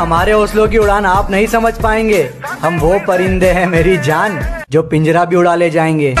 हमारे हौसलों की उड़ान आप नहीं समझ पाएँगे। हम वो परिंदे हैं मेरी जान, जो पिंजरा भी उड़ा ले जाएँगे।